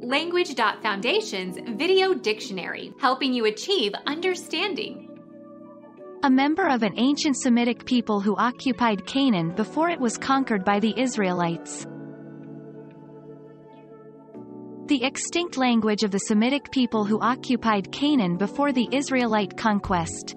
Language.Foundation's Video Dictionary, helping you achieve understanding. A member of an ancient Semitic people who occupied Canaan before it was conquered by the Israelites. The extinct language of the Semitic people who occupied Canaan before the Israelite conquest.